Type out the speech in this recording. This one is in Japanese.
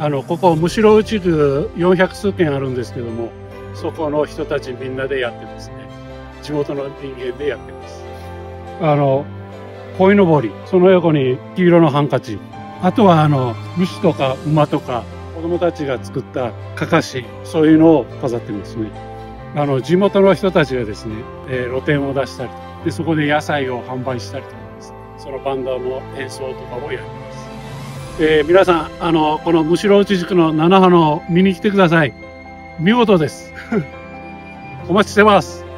あの、ここ、むしろ地区400数軒あるんですけども、そこの人たちみんなでやってますね。地元の人間でやってます。あの、鯉のぼり、その横に黄色のハンカチ、あとはあの、牛とか馬とか、子供たちが作ったかかし、そういうのを飾ってますね。あの、地元の人たちがですね、えー、露店を出したりで、そこで野菜を販売したりとかですね、そのバンドの演奏とかをやります。えー、皆さん、あの、このむしろ内塾の七葉の見に来てください。見事です。お待ちしてます。